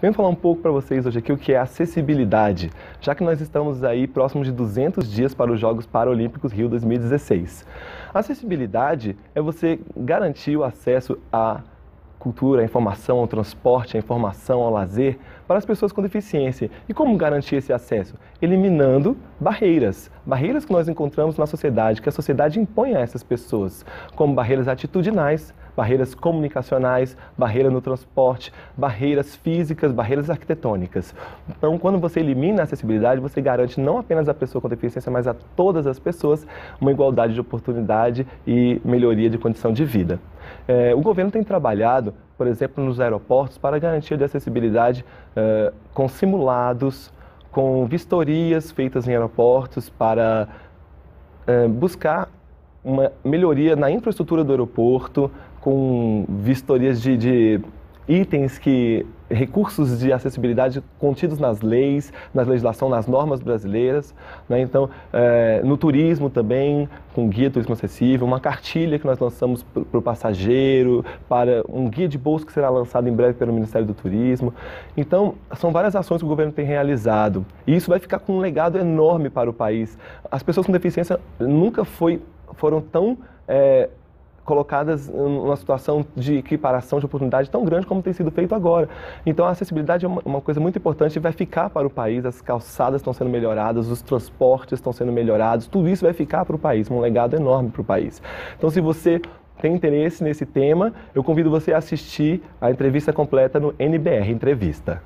Venho falar um pouco para vocês hoje aqui o que é acessibilidade, já que nós estamos aí próximos de 200 dias para os Jogos Paralímpicos Rio 2016. Acessibilidade é você garantir o acesso a cultura, a informação, ao transporte, a informação, ao lazer para as pessoas com deficiência. E como garantir esse acesso? Eliminando barreiras, barreiras que nós encontramos na sociedade, que a sociedade impõe a essas pessoas, como barreiras atitudinais, barreiras comunicacionais, barreira no transporte, barreiras físicas, barreiras arquitetônicas. Então, quando você elimina a acessibilidade, você garante não apenas à pessoa com deficiência, mas a todas as pessoas uma igualdade de oportunidade e melhoria de condição de vida. É, o governo tem trabalhado, por exemplo, nos aeroportos para garantia de acessibilidade é, com simulados, com vistorias feitas em aeroportos para é, buscar uma melhoria na infraestrutura do aeroporto, com vistorias de, de itens que recursos de acessibilidade contidos nas leis, na legislação, nas normas brasileiras. Né? Então, é, no turismo também, com guia turismo acessível, uma cartilha que nós lançamos para o passageiro, para um guia de bolsa que será lançado em breve pelo Ministério do Turismo. Então, são várias ações que o governo tem realizado e isso vai ficar com um legado enorme para o país. As pessoas com deficiência nunca foi, foram tão é, colocadas numa situação de equiparação de oportunidade tão grande como tem sido feito agora. Então a acessibilidade é uma, coisa muito importante e vai ficar para o país, as calçadas estão sendo melhoradas, os transportes estão sendo melhorados, tudo isso vai ficar para o país, um legado enorme para o país. Então se você tem interesse nesse tema, eu convido você a assistir a entrevista completa no NBR Entrevista.